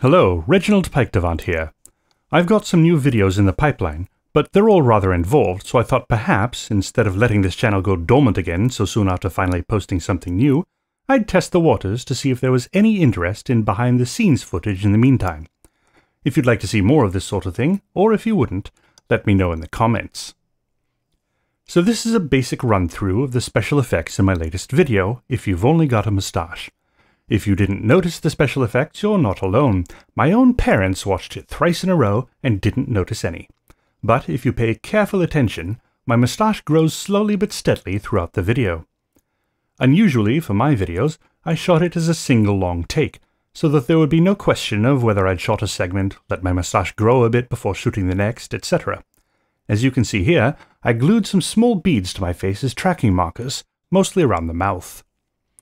Hello, Reginald Pikedevant here. I've got some new videos in the pipeline, but they're all rather involved, so I thought perhaps, instead of letting this channel go dormant again so soon after finally posting something new, I'd test the waters to see if there was any interest in behind the scenes footage in the meantime. If you'd like to see more of this sort of thing, or if you wouldn't, let me know in the comments. So this is a basic run-through of the special effects in my latest video, if you've only got a moustache. If you didn't notice the special effects, you're not alone. My own parents watched it thrice in a row and didn't notice any. But if you pay careful attention, my moustache grows slowly but steadily throughout the video. Unusually for my videos, I shot it as a single long take, so that there would be no question of whether I'd shot a segment, let my moustache grow a bit before shooting the next, etc. As you can see here, I glued some small beads to my face as tracking markers, mostly around the mouth.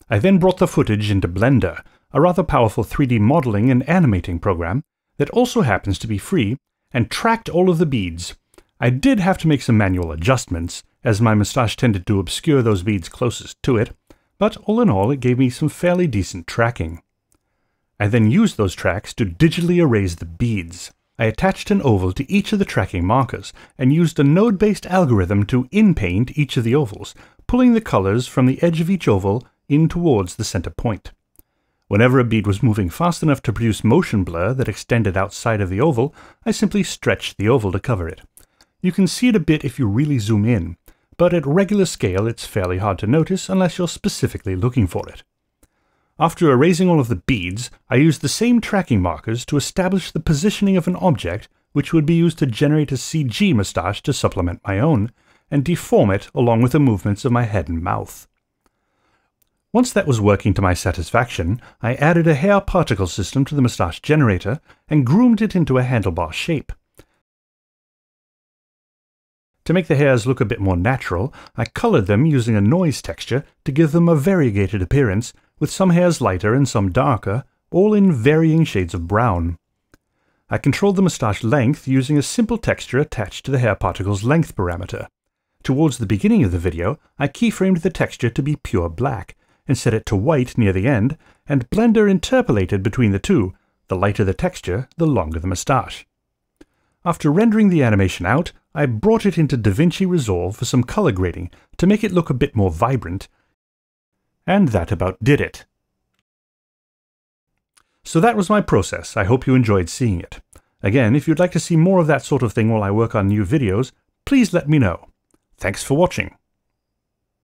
I then brought the footage into Blender, a rather powerful 3D modeling and animating program that also happens to be free, and tracked all of the beads. I did have to make some manual adjustments, as my moustache tended to obscure those beads closest to it, but all in all it gave me some fairly decent tracking. I then used those tracks to digitally erase the beads. I attached an oval to each of the tracking markers and used a node-based algorithm to in-paint each of the ovals, pulling the colors from the edge of each oval in towards the center point. Whenever a bead was moving fast enough to produce motion blur that extended outside of the oval, I simply stretched the oval to cover it. You can see it a bit if you really zoom in, but at regular scale it's fairly hard to notice unless you're specifically looking for it. After erasing all of the beads, I used the same tracking markers to establish the positioning of an object which would be used to generate a CG moustache to supplement my own, and deform it along with the movements of my head and mouth. Once that was working to my satisfaction, I added a hair particle system to the moustache generator and groomed it into a handlebar shape. To make the hairs look a bit more natural, I colored them using a noise texture to give them a variegated appearance, with some hairs lighter and some darker, all in varying shades of brown. I controlled the moustache length using a simple texture attached to the hair particle's length parameter. Towards the beginning of the video, I keyframed the texture to be pure black, and set it to white near the end, and Blender interpolated between the two. The lighter the texture, the longer the moustache. After rendering the animation out, I brought it into DaVinci Resolve for some color grading to make it look a bit more vibrant, and that about did it. So that was my process. I hope you enjoyed seeing it. Again, if you'd like to see more of that sort of thing while I work on new videos, please let me know. Thanks for watching.